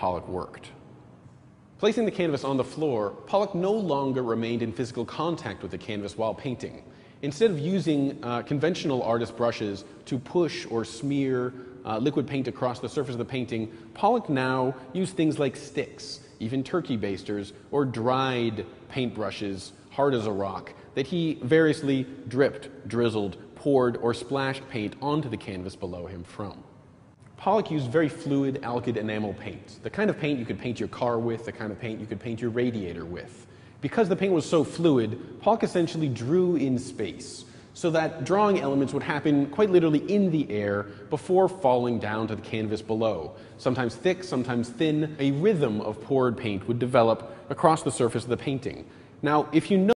Pollock worked. Placing the canvas on the floor, Pollock no longer remained in physical contact with the canvas while painting. Instead of using uh, conventional artist brushes to push or smear uh, liquid paint across the surface of the painting, Pollock now used things like sticks, even turkey basters, or dried paintbrushes, hard as a rock, that he variously dripped, drizzled, poured, or splashed paint onto the canvas below him from. Pollock used very fluid alkyd enamel paint, the kind of paint you could paint your car with, the kind of paint you could paint your radiator with. Because the paint was so fluid, Pollock essentially drew in space, so that drawing elements would happen quite literally in the air before falling down to the canvas below. Sometimes thick, sometimes thin, a rhythm of poured paint would develop across the surface of the painting. Now, if you know